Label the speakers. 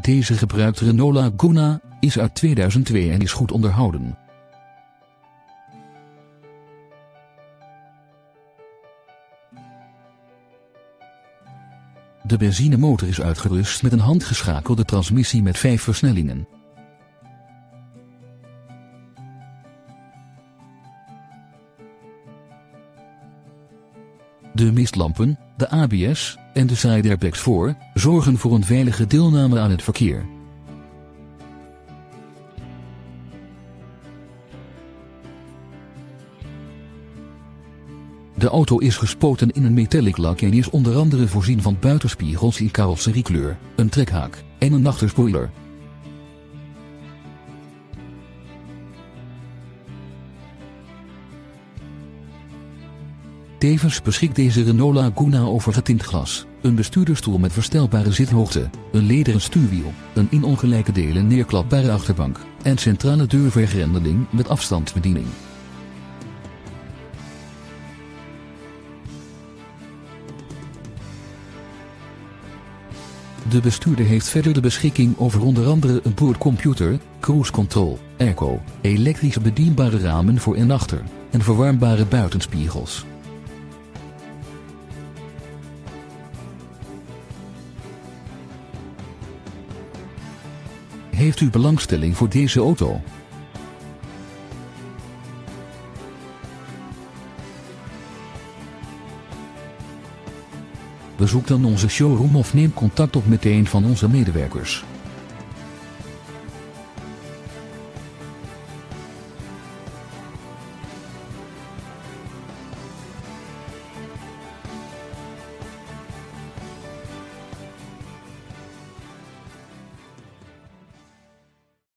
Speaker 1: Deze gebruikt Renault Laguna, is uit 2002 en is goed onderhouden. De benzinemotor is uitgerust met een handgeschakelde transmissie met vijf versnellingen. De mistlampen, de ABS en de side airbags voor zorgen voor een veilige deelname aan het verkeer. De auto is gespoten in een metallic lak en is onder andere voorzien van buitenspiegels in carrosseriekleur, een trekhaak en een achterspoiler. Tevens beschikt deze Renault Laguna over getint glas, een bestuurderstoel met verstelbare zithoogte, een lederen stuurwiel, een in ongelijke delen neerklapbare achterbank en centrale deurvergrendeling met afstandsbediening. De bestuurder heeft verder de beschikking over onder andere een boordcomputer, cruise control, airco, elektrische bedienbare ramen voor en achter en verwarmbare buitenspiegels. Heeft u belangstelling voor deze auto? Bezoek dan onze showroom of neem contact op met een van onze medewerkers.